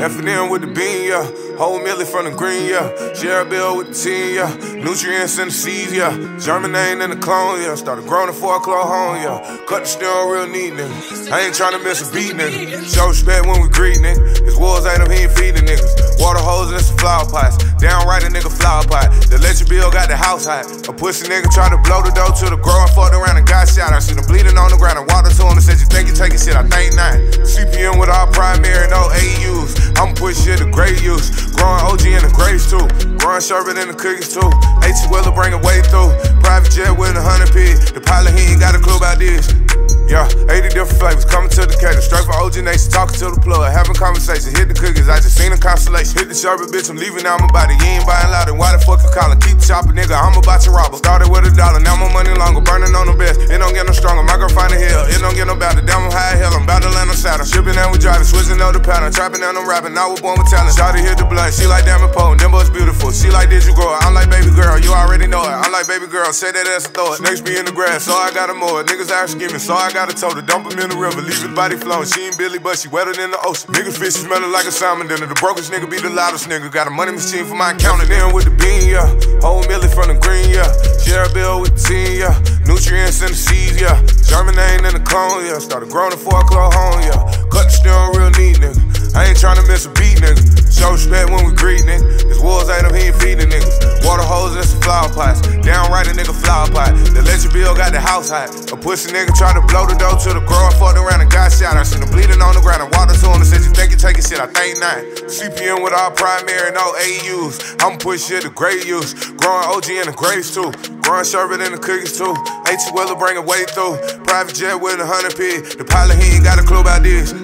F&M with the bean, yeah. Whole millie from the green, yeah. Bill with the team, yeah. Nutrients in the seeds, yeah. Germinating in the clone, yeah. Started growing before I close home, yeah. Cut the steering real neat, nigga. I ain't tryna miss a beat, nigga. Show respect when we greet, nigga. His walls ain't up, he ain't feeding niggas. Water hose and some flower pots. Downright a nigga flower pot. The electric bill got the house hot. A pussy nigga try to blow the dough to the growing fucked around and got shot. I seen him bleeding on the ground and water to him and said, You think you taking shit? I think not. CPM with Growing sherbet in the cookies too. AT Willer bring it way through. Private jet with a hundred P. The pilot, he ain't got a clue about this. Yeah, 80 different flavors coming to the cater. Straight for OG Nation, talking to the plug, having conversations. Hit the cookies, I just seen a constellation. Hit the sherbet, bitch, I'm leaving out my body. You ain't buying loud, why the fuck you calling? Keep chopping, nigga, I'm about to rob Started with a dollar, now my money longer. Burning on the best, it don't get no stronger. My girl find a hill, it don't get no Trapping and I'm rapping, now we're born with talent. Shawty hit the blood, she like diamond potent. Them boys beautiful, she like did you grow it? I'm like baby girl, you already know it. I'm like baby girl, say that ass and throw it. Next be in the grass, so I gotta mow it. Niggas out skimming, so I gotta tote it. Dump him in the river, leave his body flowing. She ain't Billy, but she wetter than the ocean. Niggas fish smelling like a salmon dinner. The brokest nigga be the loudest nigga. Got a money machine for my accountant. In with the bean, yeah. Whole millie from the green, yeah. Share bill with the team, yeah. Nutrients in the seeds, yeah. Germinating in the clone, yeah. Started growing before I close home, yeah. Flower pot. The electric bill got the house hot. A pussy nigga try to blow the dough to the grower, fucked around and got shot. I seen him bleeding on the ground and water to him and said, You think you taking shit? I think not. CPM with all primary, no AUs. I'ma push shit to great use. Growing OG in the graves too. Growing sherbet in the cookies too. AT Willer bring it way through. Private jet with a hundred P. The pilot, he ain't got a clue about this.